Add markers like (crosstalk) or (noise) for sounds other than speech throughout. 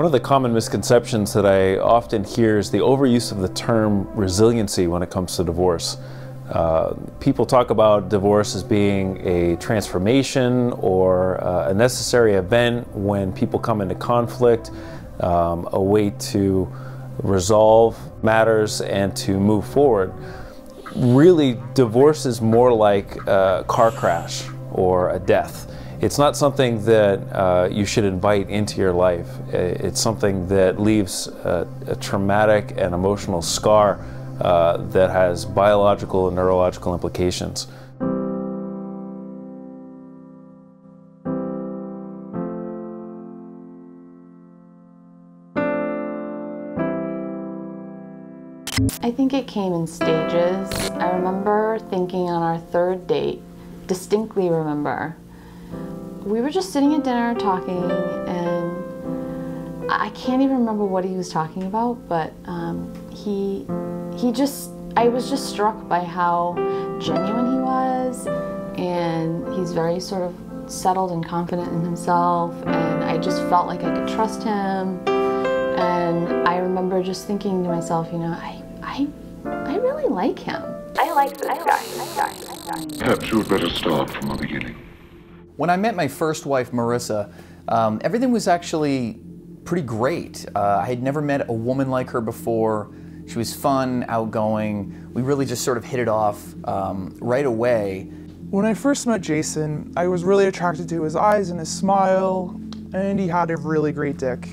One of the common misconceptions that I often hear is the overuse of the term resiliency when it comes to divorce. Uh, people talk about divorce as being a transformation or uh, a necessary event when people come into conflict, um, a way to resolve matters and to move forward. Really, divorce is more like a car crash or a death. It's not something that uh, you should invite into your life. It's something that leaves a, a traumatic and emotional scar uh, that has biological and neurological implications. I think it came in stages. I remember thinking on our third date, distinctly remember, we were just sitting at dinner talking and I can't even remember what he was talking about, but um, he, he just, I was just struck by how genuine he was and he's very sort of settled and confident in himself and I just felt like I could trust him and I remember just thinking to myself, you know, I, I, I really like him. I like this guy. Perhaps you had better start from the beginning. When I met my first wife, Marissa, um, everything was actually pretty great. Uh, I had never met a woman like her before. She was fun, outgoing. We really just sort of hit it off um, right away. When I first met Jason, I was really attracted to his eyes and his smile, and he had a really great dick.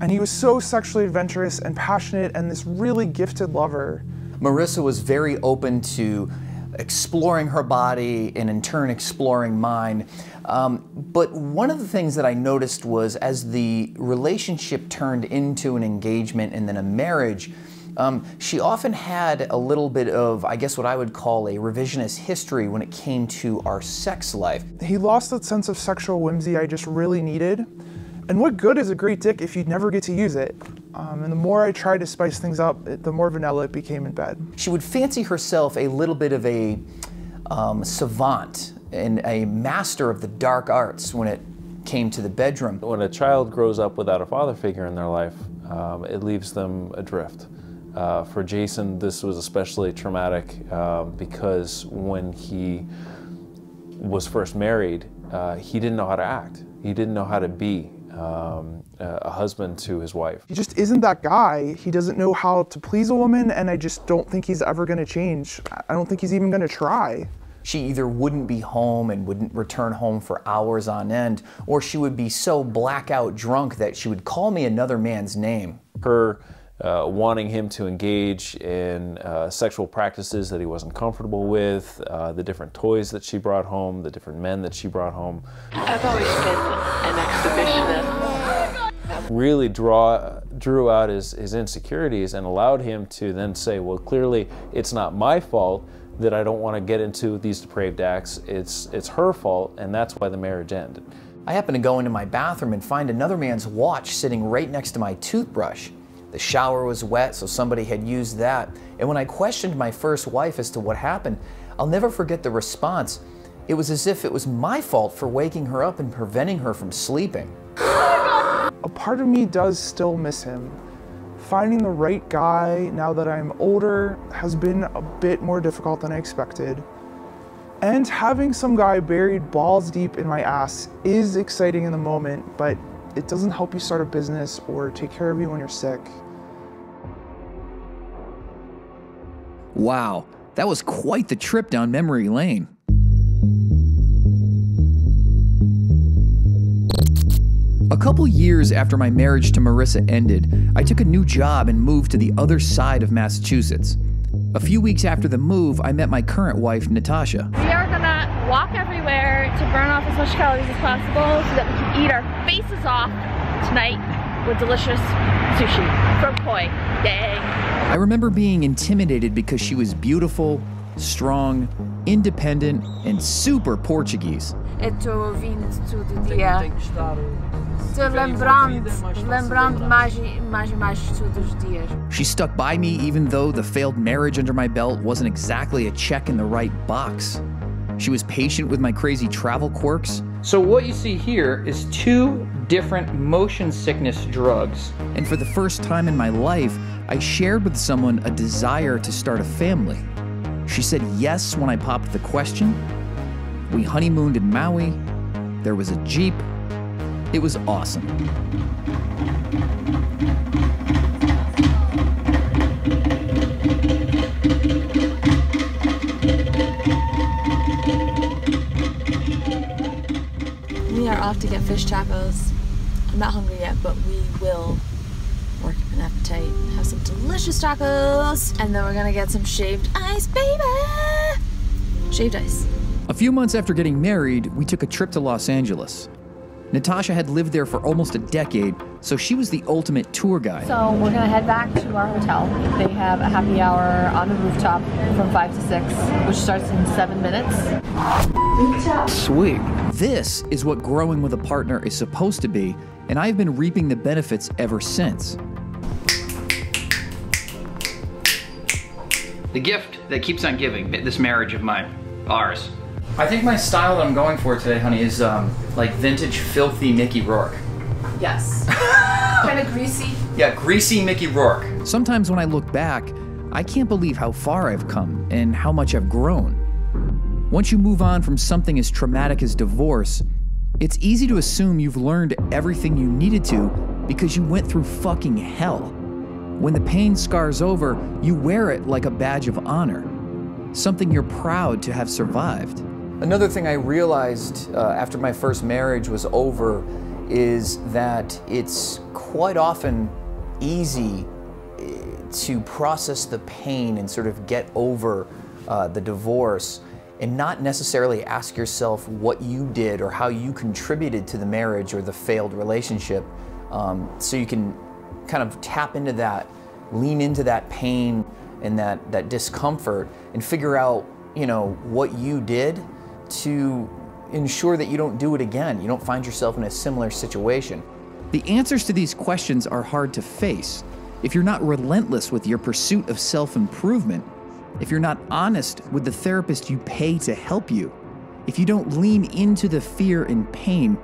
And he was so sexually adventurous and passionate and this really gifted lover. Marissa was very open to exploring her body and in turn exploring mine. Um, but one of the things that I noticed was as the relationship turned into an engagement and then a marriage, um, she often had a little bit of, I guess, what I would call a revisionist history when it came to our sex life. He lost that sense of sexual whimsy I just really needed. And what good is a great dick if you never get to use it? Um, and the more I tried to spice things up, it, the more vanilla it became in bed. She would fancy herself a little bit of a um, savant and a master of the dark arts when it came to the bedroom. When a child grows up without a father figure in their life, um, it leaves them adrift. Uh, for Jason, this was especially traumatic uh, because when he was first married, uh, he didn't know how to act. He didn't know how to be um, a husband to his wife. He just isn't that guy. He doesn't know how to please a woman, and I just don't think he's ever going to change. I don't think he's even going to try. She either wouldn't be home and wouldn't return home for hours on end, or she would be so blackout drunk that she would call me another man's name. Her uh, wanting him to engage in uh, sexual practices that he wasn't comfortable with, uh, the different toys that she brought home, the different men that she brought home. I've always been an exhibitionist. Really draw, drew out his, his insecurities and allowed him to then say, well, clearly it's not my fault that I don't want to get into these depraved acts. It's, it's her fault, and that's why the marriage ended. I happened to go into my bathroom and find another man's watch sitting right next to my toothbrush. The shower was wet, so somebody had used that. And when I questioned my first wife as to what happened, I'll never forget the response. It was as if it was my fault for waking her up and preventing her from sleeping. A part of me does still miss him. Finding the right guy now that I'm older has been a bit more difficult than I expected. And having some guy buried balls deep in my ass is exciting in the moment, but it doesn't help you start a business or take care of you when you're sick. Wow, that was quite the trip down memory lane. A couple years after my marriage to Marissa ended, I took a new job and moved to the other side of Massachusetts. A few weeks after the move, I met my current wife, Natasha. We are gonna walk everywhere to burn off as much calories as possible so that we can eat our faces off tonight with delicious sushi from Koi. Dang. I remember being intimidated because she was beautiful, strong, independent, and super Portuguese. Estou vindo todo dia. Estou lembrando, lembrando mais, mais mais todos os dias. She stuck by me even though the failed marriage under my belt wasn't exactly a check in the right box. She was patient with my crazy travel quirks, So, what you see here is two different motion sickness drugs. And for the first time in my life, I shared with someone a desire to start a family. She said yes when I popped the question. We honeymooned in Maui. There was a Jeep. It was awesome. Off to get fish tacos. I'm not hungry yet, but we will work up an appetite, have some delicious tacos, and then we're gonna get some shaved ice, baby! Shaved ice. A few months after getting married, we took a trip to Los Angeles. Natasha had lived there for almost a decade, so she was the ultimate tour guide. So we're gonna head back to our hotel. They have a happy hour on the rooftop from five to six, which starts in seven minutes. Sweet. This is what growing with a partner is supposed to be, and I've been reaping the benefits ever since. The gift that keeps on giving, this marriage of mine, ours. I think my style that I'm going for today, honey, is um, like vintage, filthy Mickey Rourke. Yes. (laughs) kind of greasy. Yeah, greasy Mickey Rourke. Sometimes when I look back, I can't believe how far I've come and how much I've grown. Once you move on from something as traumatic as divorce, it's easy to assume you've learned everything you needed to because you went through fucking hell. When the pain scars over, you wear it like a badge of honor, something you're proud to have survived. Another thing I realized uh, after my first marriage was over is that it's quite often easy eh, to process the pain and sort of get over uh, the divorce and not necessarily ask yourself what you did or how you contributed to the marriage or the failed relationship. Um, so you can kind of tap into that, lean into that pain and that, that discomfort and figure out, you know, what you did to ensure that you don't do it again. You don't find yourself in a similar situation. The answers to these questions are hard to face if you're not relentless with your pursuit of self improvement, if you're not honest with the therapist you pay to help you, if you don't lean into the fear and pain,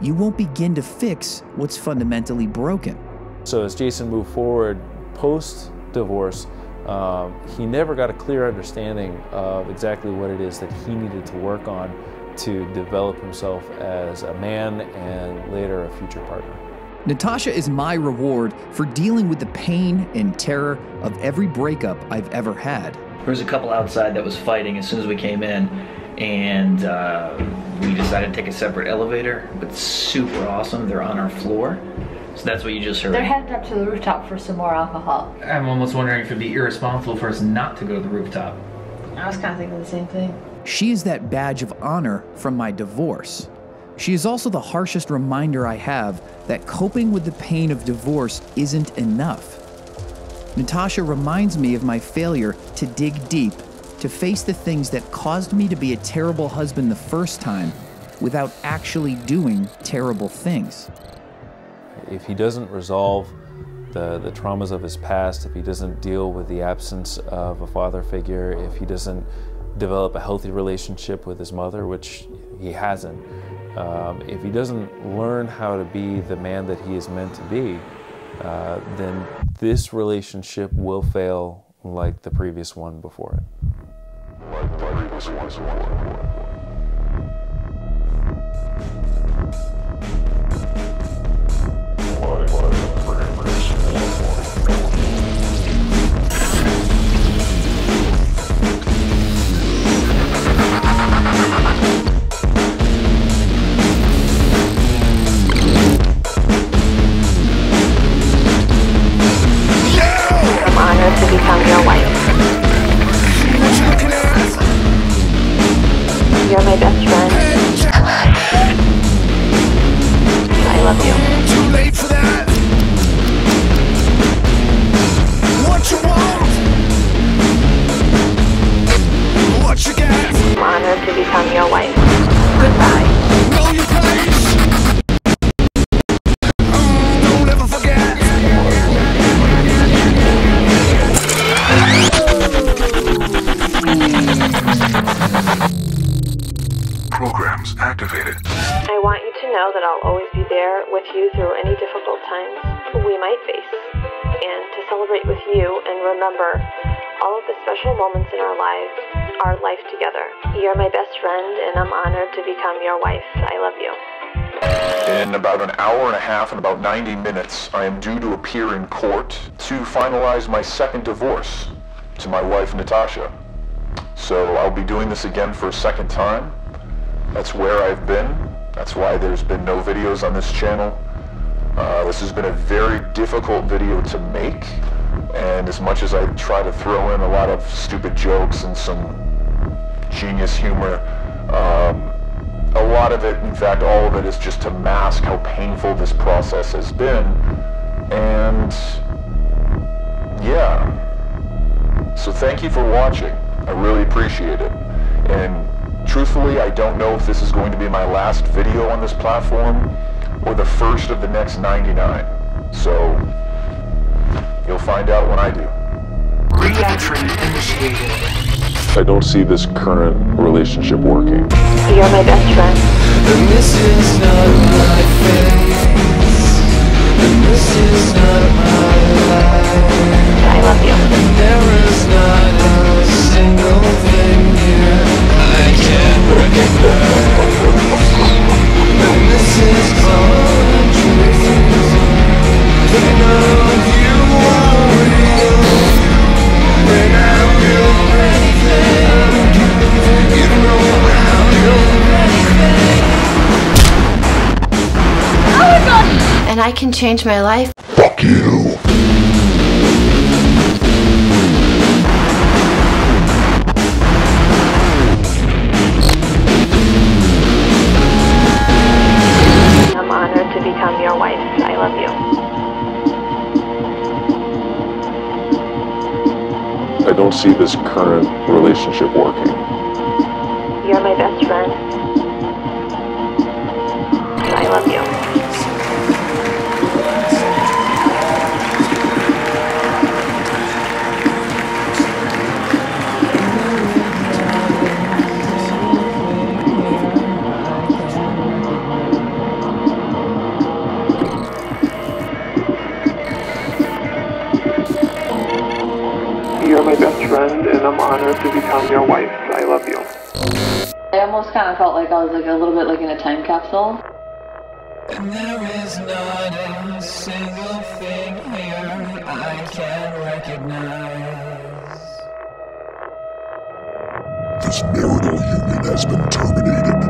you won't begin to fix what's fundamentally broken. So as Jason moved forward post divorce, um, he never got a clear understanding of exactly what it is that he needed to work on to develop himself as a man and later a future partner. Natasha is my reward for dealing with the pain and terror of every breakup I've ever had. There was a couple outside that was fighting as soon as we came in, and uh, we decided to take a separate elevator, but super awesome. They're on our floor. So that's what you just heard. They're headed up to the rooftop for some more alcohol. I'm almost wondering if it'd be irresponsible for us not to go to the rooftop. I was kind of thinking the same thing. She is that badge of honor from my divorce. She is also the harshest reminder I have that coping with the pain of divorce isn't enough. Natasha reminds me of my failure to dig deep, to face the things that caused me to be a terrible husband the first time without actually doing terrible things. If he doesn't resolve the, the traumas of his past, if he doesn't deal with the absence of a father figure, if he doesn't develop a healthy relationship with his mother, which he hasn't, um, if he doesn't learn how to be the man that he is meant to be, uh, then this relationship will fail like the previous one before it. Like special moments in our lives, our life together. You're my best friend, and I'm honored to become your wife. I love you. In about an hour and a half and about 90 minutes, I am due to appear in court to finalize my second divorce to my wife, Natasha. So I'll be doing this again for a second time. That's where I've been. That's why there's been no videos on this channel. Uh, this has been a very difficult video to make, and as much as I try to throw in a lot of stupid jokes and some genius humor, um, a lot of it, in fact all of it, is just to mask how painful this process has been. And yeah. So thank you for watching. I really appreciate it. And truthfully, I don't know if this is going to be my last video on this platform or the first of the next 99. So you'll find out when I do. Re-entry initiated. I don't see this current relationship working. You're my best friend. And this is not my face. And this is not my life. I love you. And there is not a single thing And change my life. Fuck you. I'm honored to become your wife. I love you. I don't see this current relationship working. You're my best friend. I love you. I almost kind of felt like I was like a little bit like in a time capsule. And there is not a single thing here I can recognize. This marital union has been terminated.